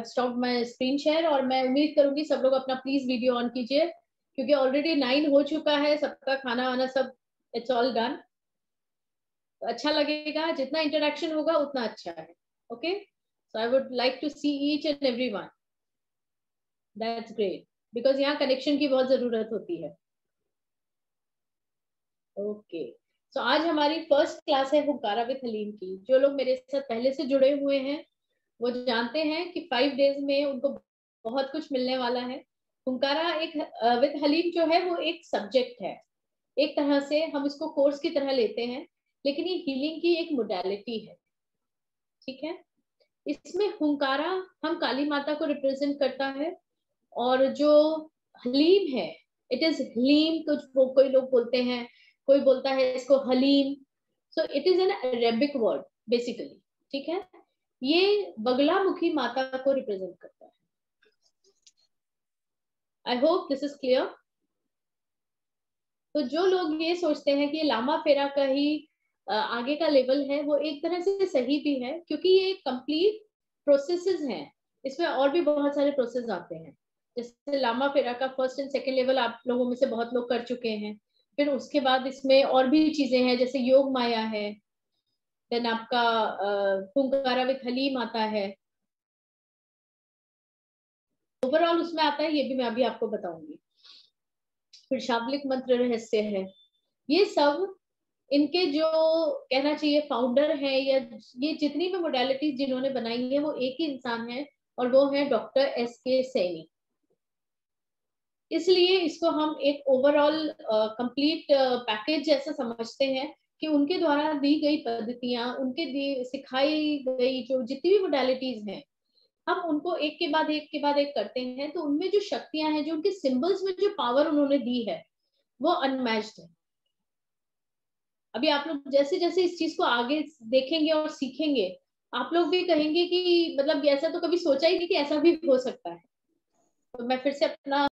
Have stop my screen share और मैं उम्मीद करूँगी सब लोग अपना प्लीज़ वीडियो ऑन कीजिए क्योंकि ऑलरेडी नाइन हो चुका है सबका खाना वाना सब इट्स ऑल डन अच्छा लगेगा जितना इंटरेक्शन होगा उतना अच्छा है okay so I would like to see each and every one that's great because यहाँ कनेक्शन की बहुत ज़रूरत होती है. Okay okay. सो so, आज हमारी फ़र्स्ट क्लास है हुकारा विथ हलीम की जो लोग मेरे साथ पहले से जुड़े हुए हैं वो जानते हैं कि फाइव डेज़ में उनको बहुत कुछ मिलने वाला है। हुकारा एक विद हलीम जो है वो एक सब्जेक्ट है। एक तरह से हम इसको कोर्स की तरह लेते हैं, लेकिन ये हीलिंग की एक मोडेलिटी है। ठीक है? इसमें हुंकारा हम काली माता को रिप्रेजेंट करता है और जो हलीम है इट इज़ हलीम कुछ कोई लोग बोलते हैं, कोई बोलता है इसको haleem so it is an Arabic word basically ठीक है? ये बगलामुखी माता को रिप्रेजेंट करता है। I hope this is clear तो जो लोग ये सोचते हैं कि लामा फेरा का ही आगे का लेवल है, वो एक तरह से सही भी है, क्योंकि ये कंप्लीट प्रोसेसेस हैं। इसमें और भी बहुत सारे प्रोसेस आते हैं। जैसे लामा फेरा का फ़र्स्ट एंड सेकेंड लेवल आप लोगों में से बहुत लोग कर चुके हैं। फिर उसके बाद इसमें और भी चीज़ें हैं, जैसे योग माया है। देन आपका कुंकारा विथ हलीम आता है। ओवरऑल उसमें आता है, ये भी मैं अभी आपको बताऊँगी। फिर शाबलिक मंत्र रहस्य है। ये सब इनके जो कहना चाहिए फाउंडर है या ये जितनी भी मोडेलिटीज जिन्होंने बनाई है, वो एक ही इंसान है और वो है डॉक्टर एस के सैनी इसलिए इसको हम एक ओवरऑल कंप्लीट पैकेज जैसा समझते हैं। कि उनके द्वारा दी गई पद्धतियाँ, उनके सिखाई गई जो जितनी भी मोडेलिटीज हैं, हम उनको एक के बाद एक के बाद एक करते हैं तो उनमें जो शक्तियाँ हैं, जो उनके सिंबल्स में जो पावर उन्होंने दी है, वो अनमैच्ड है। अभी आप लोग जैसे जैसे इस चीज़ को आगे देखेंगे और सीखेंगे, आप लोग भी कहेंगे कि मतलब ऐसा तो कभी सोचा ही नहीं कि ऐसा भी हो सकता है। तो मैं फिर से अपना